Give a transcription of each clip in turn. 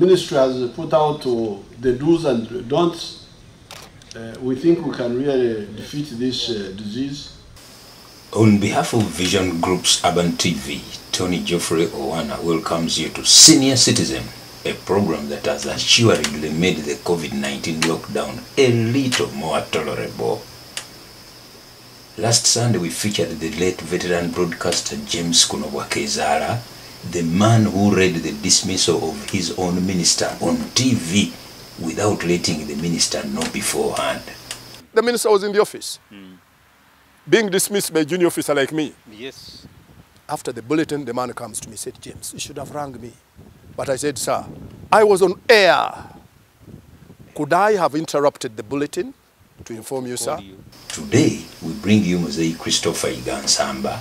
ministry has put out the do's and don'ts, uh, we think we can really defeat this uh, disease. On behalf of Vision Group's Urban TV, Tony Geoffrey Owana welcomes you to Senior Citizen, a program that has assuredly made the COVID 19 lockdown a little more tolerable. Last Sunday, we featured the late veteran broadcaster James Kunobwa Kezara, the man who read the dismissal of his own minister on TV without letting the minister know beforehand. The minister was in the office, hmm. being dismissed by a junior officer like me. Yes. After the bulletin, the man comes to me said, James, you should have rang me. But I said, sir, I was on air. Could I have interrupted the bulletin to inform you, sir? Today, we bring you Mosaic Christopher Igansamba,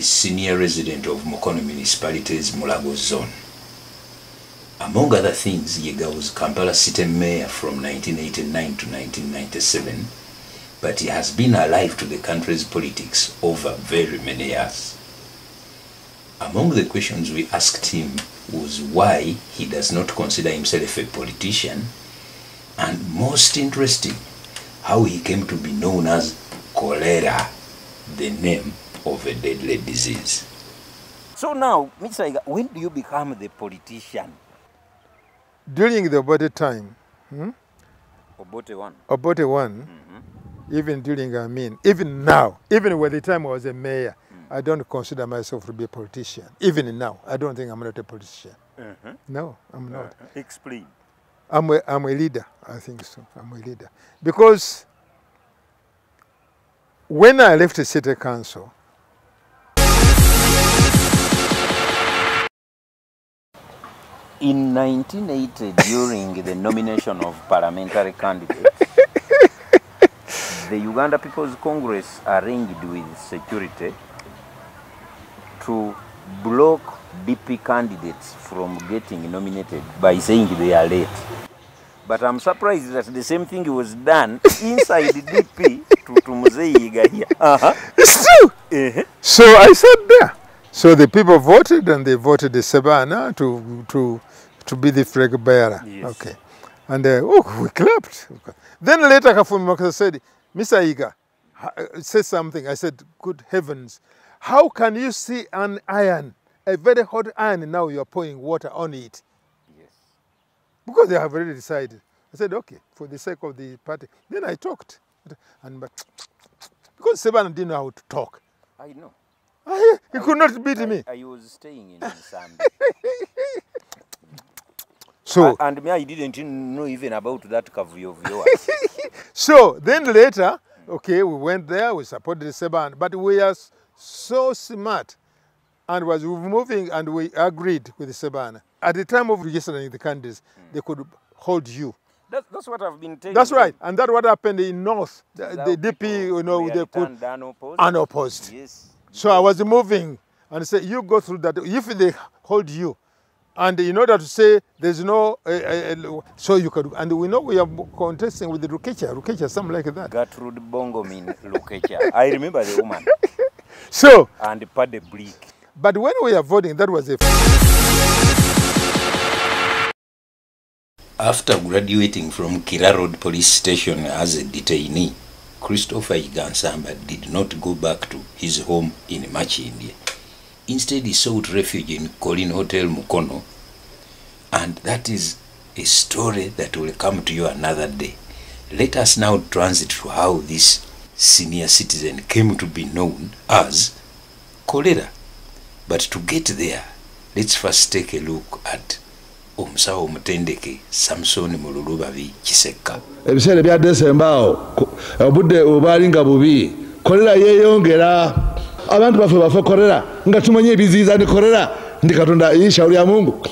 senior resident of Mukono Municipality's Mulago Zone. Among other things, Yiga was Kampala City Mayor from 1989 to 1997, but he has been alive to the country's politics over very many years. Among the questions we asked him was why he does not consider himself a politician, and most interesting, how he came to be known as cholera, the name of a deadly disease. So now, Mr. Yiga, when do you become the politician? during the Obote time, Hmm? Obote one. Obote one, mm-hmm. even during I mean, even now, even with the time I was a mayor, mm. I don't consider myself to be a politician. Even now, I don't think I'm not a politician. Uh-huh. No, I'm uh, not. Explain. I'm a, I'm a leader. I think so. I'm a leader because when I left the city council, In 1980, during the nomination of parliamentary candidates, the Uganda People's Congress arranged with security to block DP candidates from getting nominated by saying they are late. But I'm surprised that the same thing was done inside DP to, to Mzee Yiga here. Uh-huh. it's true. Uh-huh. So I sat there. So the people voted and they voted the Sebana to, to, to be the flag bearer. Yes. Okay. And uh, oh, we clapped. Then later Kafumi Makasa said, Mr. Yiga, uh, say something. I said, good heavens, how can you see an iron, a very hot iron, now you're pouring water on it? Yes. Because they have already decided. I said, okay, for the sake of the party. Then I talked. And but, because Sebana didn't know how to talk. I know. I- He could not beat me. I, I was staying in Nsambi. So, and me, I didn't know even about that Kavuyo viewers. so then later, okay, we went there, we supported the Seban, but we are so smart and was moving and we agreed with the Seban. At the time of registering the candidates, hmm. they could hold you. That, that's what I've been telling That's right. And that's what happened in North. The, the DP, you know, they returned unopposed. unopposed. Yes. So I was moving and said, you go through that. If they hold you, and in order to say there's no, uh, uh, so you could, and we know we are contesting with the Rukecha, Rukecha, something like that. Gertrude Bongo mean Lukecha. I remember the woman. So, And Pade Bleak. but when we are voting, that was a After graduating from Kira Road Police Station as a detainee, Christopher Igansamba did not go back to his home in Machindi. Instead, he sought refuge in Colin Hotel Mukono, and that is a story that will come to you another day. Let us now transit to how this senior citizen came to be known as cholera. But to get there, let's first take a look at omusawo omutendeke samusoni mululubabi kisekka ebiseera ebya desemba awo ko- obudde obwali nga bubi kolera yeeyongera abantu baffe bafe kolera nga tumanyi ebiziyiza ne kolera ndi katonda inshauri ya mungu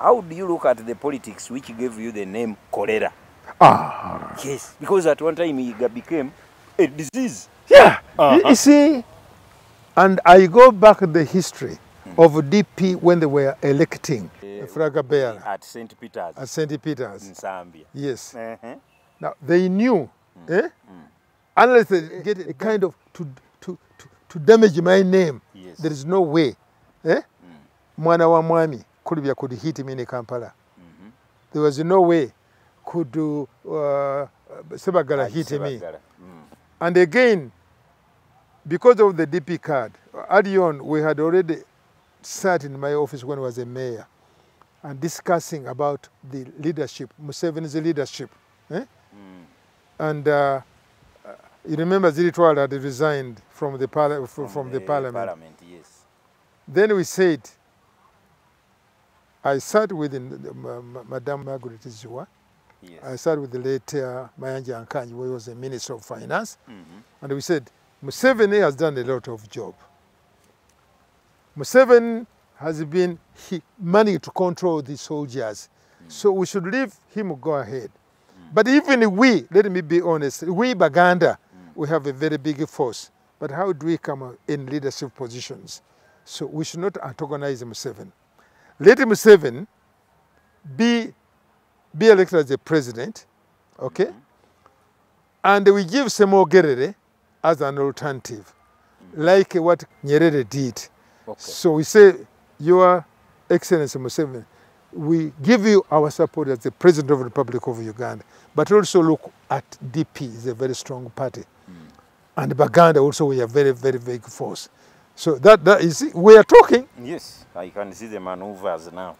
How do you look at the politics which gave you the name cholera? ah, Yes. Because at one time it became a disease. yeah. You, you see, and I go back the history of DP when they were electing the flag bearer At St. Peter's at St. in Zambia. Yes. Uh-huh. Now they knew, eh? Unless they get a kind of to, to, to, to damage my name, Yes. there is no way. Eh? Mwana wa mwami Kulibya could hit him in Kampala. There was no way could uh, Sebagala hit me. Sebagala. Mm. And again, because of the DP card, early on we had already sat in my office when I was a mayor and discussing about the leadership, Museveni's leadership. eh? And uh, uh, you remember Ziritwala had resigned from the, from, from the, parliament. Parliament, yes. Then we said, I sat with the- the- Ma- Madame Margaret Ziwa. Yes. I sat with the late uh, Mayanja Nkangi, who was the Minister of Finance. Mhm. And we said, Museveni has done a lot of job. Museveni has been he, managed to control the soldiers. Mm. So we should leave him go ahead. But even we, let me be honest, we Baganda, mm. we have a very big force. But how do we come in leadership positions? So we should not antagonize Museveni. Let Museveni be, be elected as a president, okay? Mm-hmm. And we give Semogerere as an alternative, mm. like what Nyerere did. Okay. So we say, Your Excellency Museveni, we give you our support as the President of the Republic of Uganda, but also look at DP, is a very strong party. Hmm. And Baganda also, we are a very, very big force. So that, that is, we are talking, Yes, I can see the maneuvers now.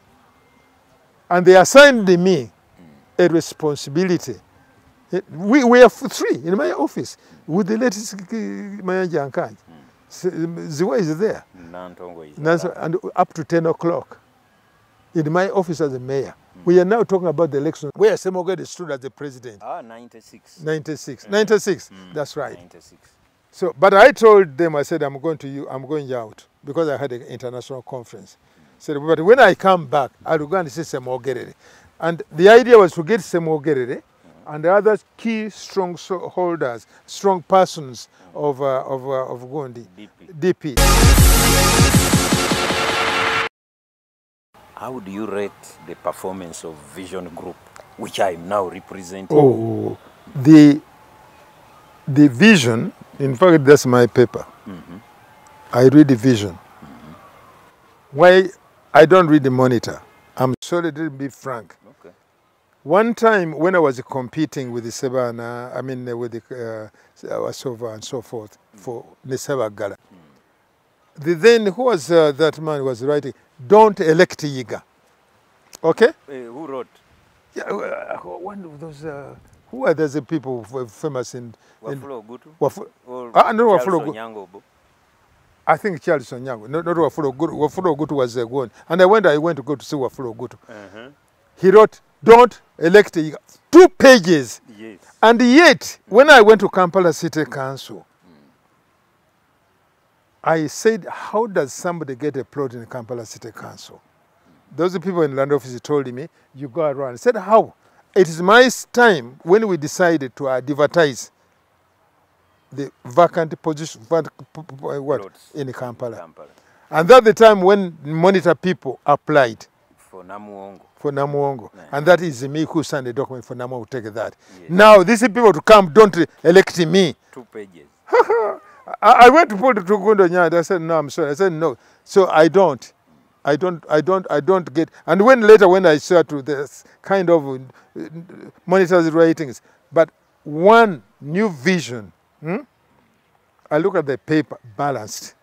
and they assigned me a responsibility. We, we are three in my office with the latest uh, Mayanja Nkangi. Hmm. Um, Ziwa is there. And up to 10 o'clock in my office as a mayor. We are now talking about the election where Semogede stood as the president. Ah, 96. 96. 96, that's right. 96. So, but I told them, I said, I'm going to you, I'm going out because I had an international conference. Said, but when I come back, I'll go and see Semogerere. And the idea was to get Semogerere and the other key strong so- holders, strong persons of, uh, of, uh, of Gondi, DP. DP. How do you rate the performance of Vision Group, which I am now representing? Oh, the the vision. In fact, that's my paper. I read the vision. Why I don't read the monitor? I'm sorry to be frank. One time when I was competing with the Sebana, I mean uh, with the uh, Sova and so forth for the Sebagala, the then who was uh, that man was writing? Don't elect Yiga. Okay. Uh, who wrote? Yeah, uh, one of those. Uh, who are those people who were famous in? in Wafulo Gutu? Wafu- Or Ah, no, Charles Wafulo Gutu. I think Charles Onyango. Not, not Wafulo Gutu. Wafulo Gutu was uh, one. And I went. I went to go to see Wafulo Gutu. Uh-huh. He wrote, "Don't elect Yiga." Two pages. Yes. And yet, when I went to Kampala City Council, I said, How does somebody get a plot in Kampala City Council? Those people in land office told me, You go around. I said, How? It is my time when we decided to advertise the vacant position what, Plots. in Kampala. Kampala. And that's the time when monitor people applied For Namuwongo. For Namuwongo. Yeah. And that is me who signed the document for Namu to take that. Now, these people to come, don't elect me. Two pages. I, I went to put to Gundo Nyanda. I said, no, I'm sorry. I said, no. So I don't. I don't, I don't, I don't get. And when later, when I saw to this kind of uh, monitors ratings, but one new vision, hmm? I look at the paper balanced.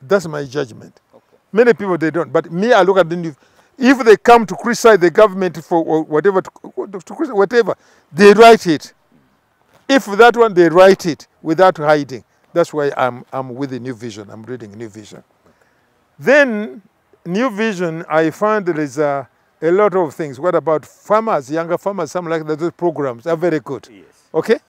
That's my judgment. Okay. Many people they don't, but me, I look at the new. If they come to criticize the government for whatever, to, to whatever, they write it. If that one they write it without hiding, that's why I'm, I'm with the New Vision. I'm reading New Vision. Then, New Vision, I found there is a, a lot of things. What about farmers, younger farmers, something like that? Those programs are very good. Yes. Okay?